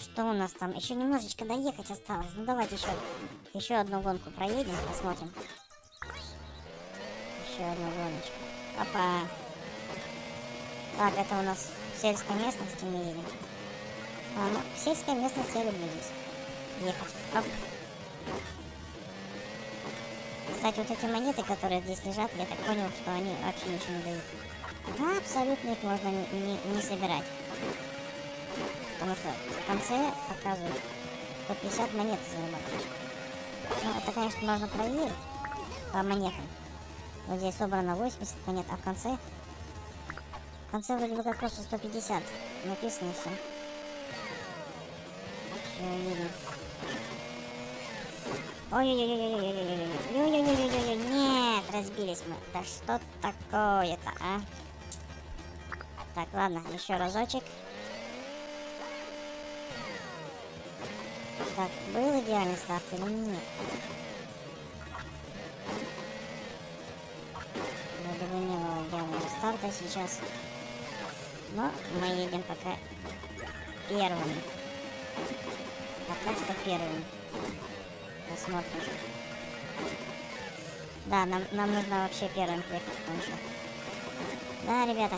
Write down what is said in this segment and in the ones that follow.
Что у нас там? Еще немножечко доехать осталось. Ну давайте еще, еще одну гонку проедем, посмотрим. Еще одну гоночку. Опа. Так, это у нас сельская местность, мы едем. А, ну, сельская местность я люблю здесь. Ехать. Оп. Кстати, вот эти монеты, которые здесь лежат, я так понял, что они вообще ничего не дают. Да, абсолютно их можно не, не, не собирать. Потому что в конце показывают 150 монет зарабатываешь. Ну, это, конечно, можно проверить по монетам. Вот здесь собрано 80 монет, а в конце... В конце вроде бы как просто 150 написано все. Все Так, был идеальный старт или нет? Вроде бы не было идеального старта сейчас. Но мы едем пока первыми. Пока что первыми. Посмотрим. Да, нам, нам нужно вообще первым приехать, потому что... Да, ребята.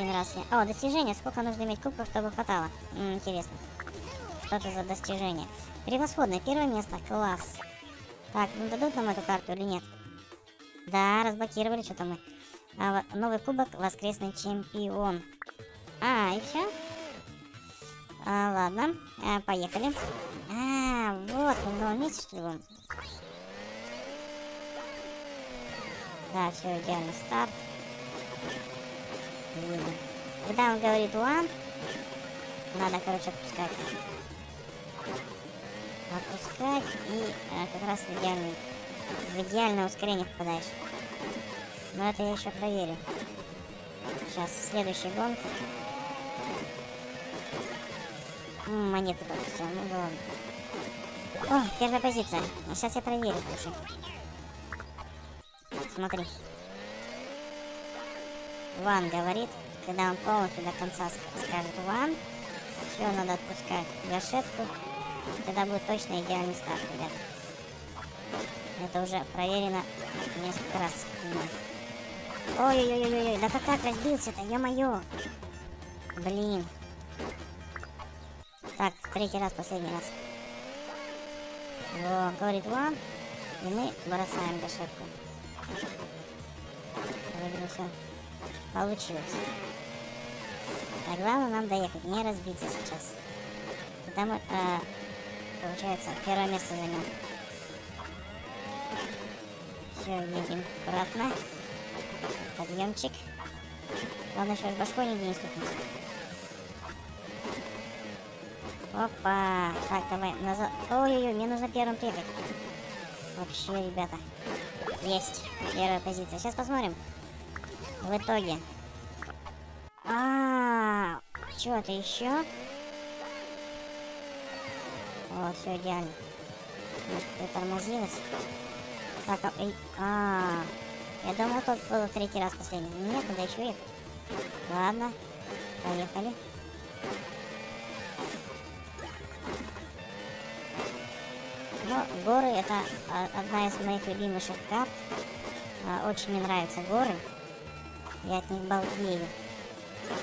Один раз я... О, достижение. Сколько нужно иметь кубков, чтобы хватало? М -м, интересно. Что это за достижение? Превосходное. Первое место. Класс. Так, ну дадут нам эту карту или нет? Да, разблокировали что-то мы. А, новый кубок. Воскресный чемпион. А, и все? А, ладно, а, поехали. А, вот, он был месяц, что ли? Да, все, идеальный старт. Видно. Когда он говорит one, надо, короче, отпускать. Отпускать и а, как раз в, идеальный, в идеальное ускорение попадаешь. Но это я еще проверю. Сейчас, следующая гонка. Монеты пропустил, ну да ладно. О, первая позиция. Сейчас я проверю, слушай. Смотри. Ван говорит, когда он полностью до конца скажет Ван, все надо отпускать гашетку. Тогда будет точно идеальный старт, ребят. Это уже проверено несколько раз. Ой-ой-ой-ой, да как так разбился-то, ё-моё. Блин. Так, третий раз, последний раз. Во, говорит вам. И мы бросаем гашетку. Все получилось. Так, главное нам доехать, не разбиться сейчас. Тогда мы, э, получается, первое место займем. Все, едем аккуратно. Подъемчик. Главное, сейчас башкой нигде не стукнется. Опа. Так, давай назад. Ой-ой-ой, мне нужно первым приехать. Вообще, ребята. Есть. Первая позиция. Сейчас посмотрим. В итоге. А, -а, -а что это еще? О, все идеально. Может, притормозилась. Так, а, а, -а. я думал, тут был третий раз последний. Нет, надо еще ехать. Ладно, поехали. Но горы это одна из моих любимейших карт. А, очень мне нравятся горы. Я от них балдею.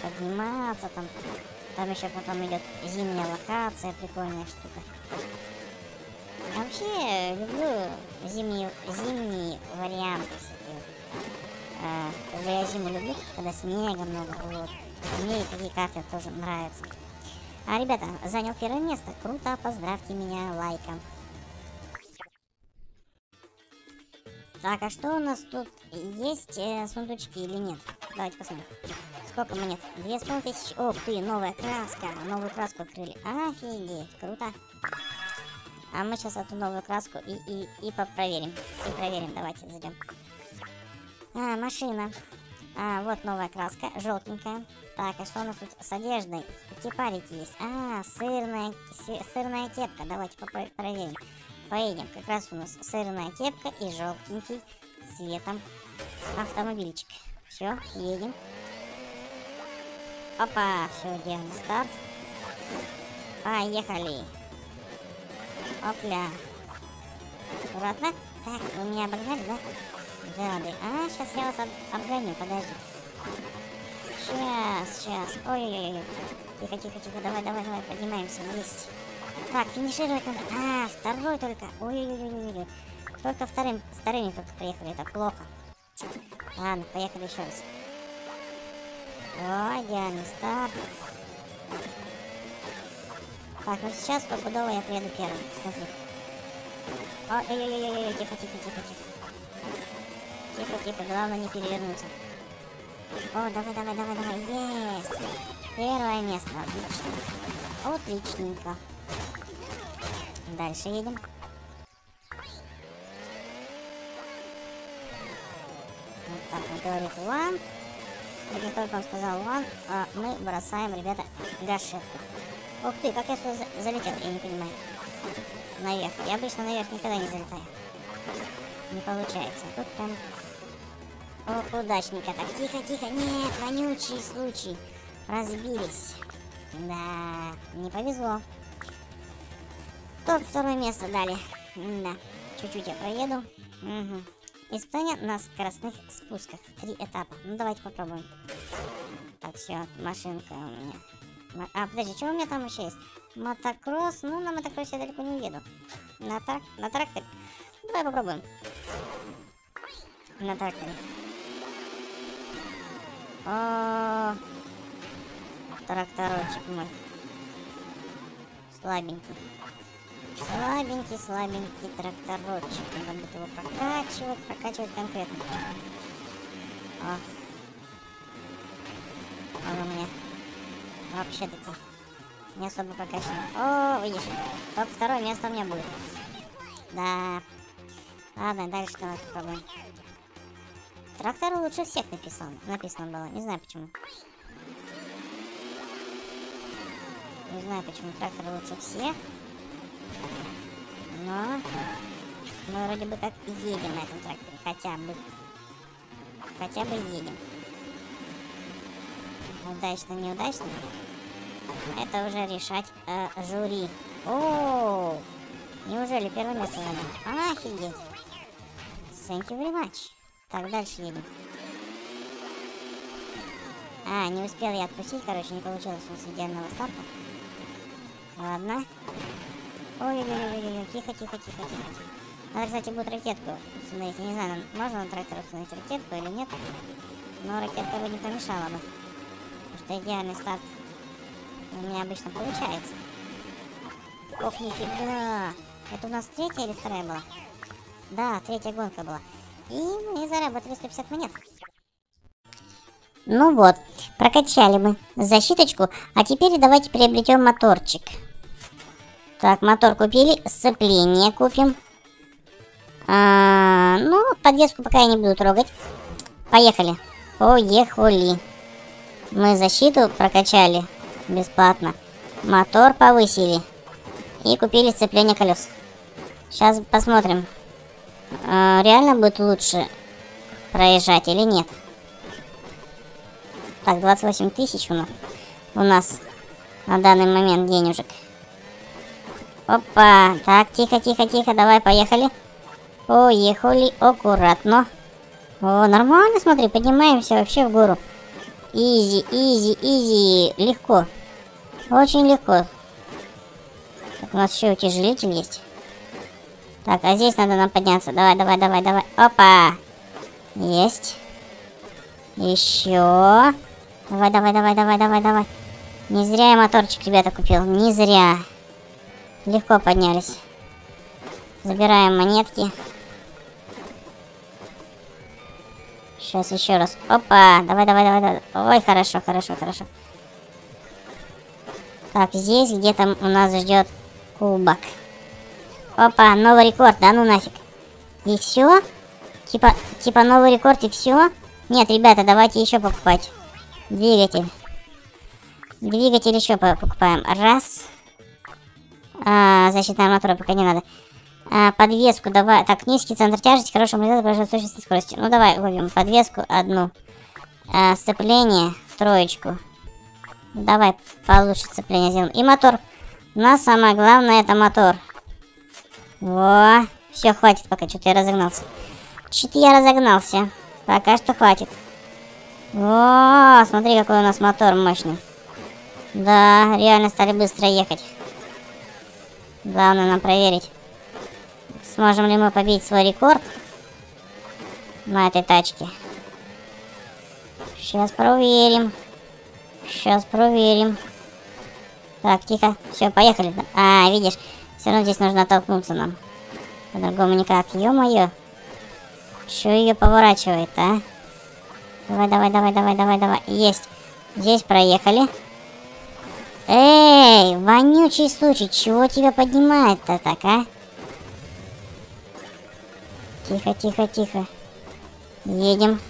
Подниматься там. Там еще потом идет зимняя локация, прикольная штука. Вообще люблю зимние, зимние варианты всякие. А, я зиму люблю, когда снега много. Вот. Мне такие карты тоже нравятся. А, ребята, занял первое место. Круто, поздравьте меня лайком. Так, а что у нас тут? Есть э, сундучки или нет? Давайте посмотрим. Сколько монет? Две с половиной тысячи. Ох ты, новая краска. Новую краску открыли. Офигеть, круто. А мы сейчас эту новую краску и, и, и проверим. И проверим, давайте зайдем. А, машина. А, вот новая краска, желтенькая. Так, а что у нас тут с одеждой? Типарики есть. А, сырная, сырная кепка. Давайте проверим. Поедем. Как раз у нас сырная кепка и желтенький цветом автомобильчик. Все, едем. Опа, все, делаем старт. Поехали. Опля. Аккуратно. Так, вы меня обогнали, да? Гады. А, сейчас я вас об обгоню, подожди. Сейчас, сейчас. Ой-ой-ой. Тихо, тихо, тихо. Давай, давай, давай, поднимаемся. Есть. Так, финишировать надо. А, второй только. Ой-ой-ой. Только вторым, вторыми только приехали. Это плохо. Ладно, поехали еще раз. О, идеальный старт. Так, ну сейчас попудово я приеду первым. Смотри. Ой-ой-ой-ой, тихо, тихо, тихо, тихо. Тихо, тихо, главное не перевернуться. О, давай, давай, давай, давай, есть! Первое место, отлично. Отличненько. Дальше едем. Вот так он говорит one. И как только он сказал one, а мы бросаем, ребята, гашетку. Ух ты, как я сюда за залетел, я не понимаю. Наверх. Я обычно наверх никогда не залетаю. Не получается. Тут прям... Ох, удачненько. Так, тихо, тихо. Нет, вонючий случай. Разбились. Да, не повезло. Топ второе место дали. Да, чуть-чуть я проеду. Угу. Испытание на скоростных спусках. Три этапа. Ну, давайте попробуем. Так, все, машинка у меня. А, подожди, что у меня там еще есть? Мотокросс. Ну, на мотокроссе я далеко не уеду. На, трак... на тракторе. Давай попробуем. На тракторе. О, тракторочек мой. Слабенький. Слабенький, слабенький тракторочек. Надо будет его прокачивать, прокачивать конкретно. О. Он у меня вообще-таки не особо прокачан. О, видишь, только второе место у меня будет. Да. Ладно, дальше давай попробуем. Трактор лучше всех написан. Написано было. Не знаю почему. Не знаю, почему трактор лучше всех. Но мы вроде бы как едем на этом тракторе. Хотя бы. Хотя бы едем. Удачно, неудачно. Это уже решать э, жюри. -о, неужели первое место занял? Офигеть. Thank you very much. Так, дальше едем. А, не успел я отпустить, короче, не получилось у нас идеального старта. Ладно. Ой-ой-ой-ой, тихо, тихо, тихо, тихо, тихо. Надо, кстати, будет ракетку установить. Я не знаю, можно на трактор установить ракетку или нет. Но ракетка бы не помешала бы. Потому что идеальный старт у меня обычно получается. Ох, нифига. Это у нас третья или вторая была? Да, третья гонка была. И мы заработали 150 монет. Ну вот, прокачали мы защиточку, а теперь давайте приобретем моторчик. Так, мотор купили, сцепление купим. А, ну, подвеску пока я не буду трогать. Поехали. Поехали. Мы защиту прокачали бесплатно. Мотор повысили. И купили сцепление колес. Сейчас посмотрим, а, реально будет лучше проезжать или нет. Так, 28 тысяч у нас, у нас на данный момент денежек. Опа, так, тихо, тихо, тихо, давай, поехали. Поехали, аккуратно. О, нормально, смотри, поднимаемся вообще в гору. Easy, easy, easy, легко. Очень легко. Так, у нас еще утяжелитель есть. Так, а здесь надо нам подняться. Давай, давай, давай, давай. Опа! Есть. Еще. Давай, давай, давай, давай, давай, давай. Не зря я моторчик, ребята, купил. Не зря. Легко поднялись. Забираем монетки. Сейчас еще раз. Опа! Давай, давай, давай, давай. Ой, хорошо, хорошо, хорошо. Так, здесь где-то у нас ждет кубок. Опа, новый рекорд, да ну нафиг. И все? Типа, типа новый рекорд и все? Нет, ребята, давайте еще покупать. Двигатель. Двигатель еще покупаем. Раз. А, защитная мотора пока не надо. А, подвеску давай. Так, низкий центр тяжести, хороший результат, большой точности скорости. Ну давай, купим подвеску одну. А, сцепление, троечку. Давай получше сцепление сделаем. И мотор. У нас самое главное это мотор. Во. Все, хватит пока, что-то я разогнался. Что-то я разогнался. Пока что хватит. О, смотри, какой у нас мотор мощный. Да, реально стали быстро ехать. Главное нам проверить, сможем ли мы побить свой рекорд на этой тачке. Сейчас проверим. Сейчас проверим. Так, тихо. Все, поехали. А, видишь, все равно здесь нужно оттолкнуться нам. По-другому никак. Ё-моё. Чё ее поворачивает, а? Давай, давай, давай, давай, давай, давай. Есть. Здесь проехали. Эй, вонючий случай, чего тебя поднимает-то так, а? Тихо, тихо, тихо. Едем.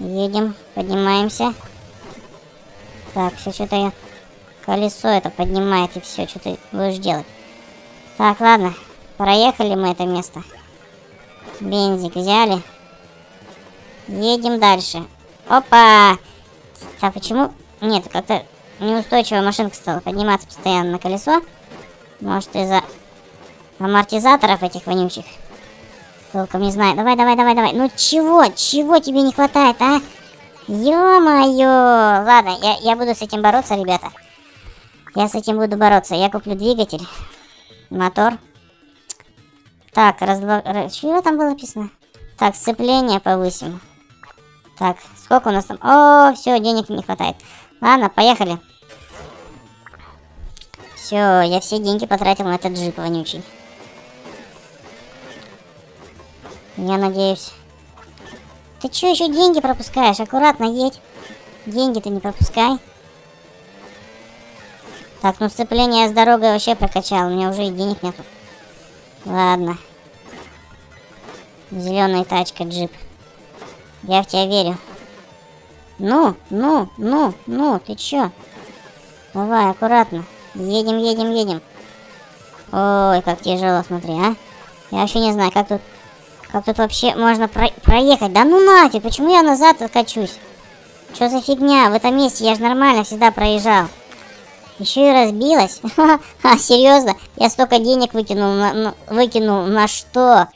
Едем, поднимаемся. Так, все что-то я... Колесо это поднимает и все, что ты будешь делать. Так, ладно. Проехали мы это место. Бензик взяли. Едем дальше. Опа! Так, почему... Нет, как-то неустойчивая машинка стала подниматься постоянно на колесо. Может, из-за амортизаторов этих вонючих. Толком не знаю. Давай, давай, давай, давай. Ну чего? Чего тебе не хватает, а? Ё-моё! Ладно, я, я буду с этим бороться, ребята. Я с этим буду бороться. Я куплю двигатель. Мотор. Так, разло... Чего там было написано? Так, сцепление повысим. Так, сколько у нас там? О, все, денег не хватает. Ладно, поехали. Все, я все деньги потратил на этот джип вонючий. Я надеюсь. Ты что еще деньги пропускаешь? Аккуратно едь. Деньги ты не пропускай. Так, ну сцепление с дорогой вообще прокачал. У меня уже и денег нету. Ладно. Зеленая тачка, джип. Я в тебя верю. Ну, ну, ну, ну, ты чё? Давай, аккуратно. Едем, едем, едем. Ой, как тяжело, смотри, а. Я вообще не знаю, как тут... Как тут вообще можно про проехать? Да ну нафиг, почему я назад откачусь? Что за фигня? В этом месте я же нормально всегда проезжал. Еще и разбилась. А, серьезно? Я столько денег выкинул на, на, выкинул на что?